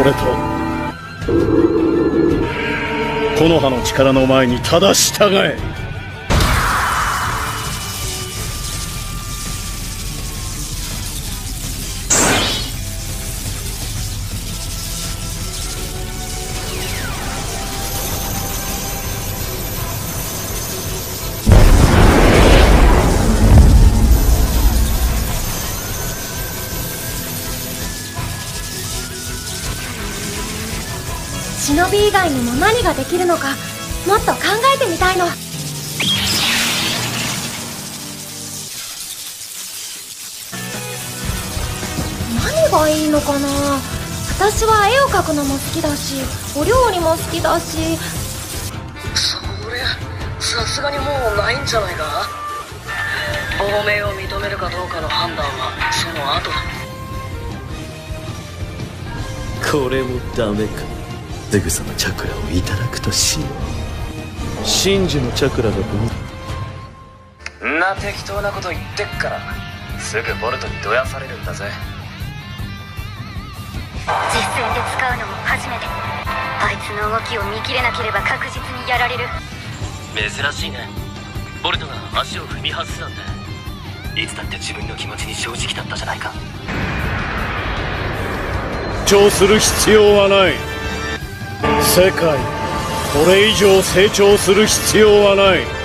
それと木の葉の力の前にただ従え。忍び以外にも何ができるのかもっと考えてみたいの。何がいいのかな？私は絵を描くのも好きだしお料理も好きだし。そりゃさすがにもうないんじゃないか？亡命を認めるかどうかの判断はその後だ。これもダメかすぐさまチャクラをいただくとしよう。真珠のチャクラだと思っんな適当なこと言ってっからすぐボルトにどやされるんだぜ。実戦で使うのも初めて。あいつの動きを見切れなければ確実にやられる。珍しいね。ボルトが足を踏み外すなんて。いつだって自分の気持ちに正直だったじゃないか。成長する必要はない世界これ以上成長する必要はない。